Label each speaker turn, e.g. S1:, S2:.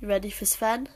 S1: You ready for Sven?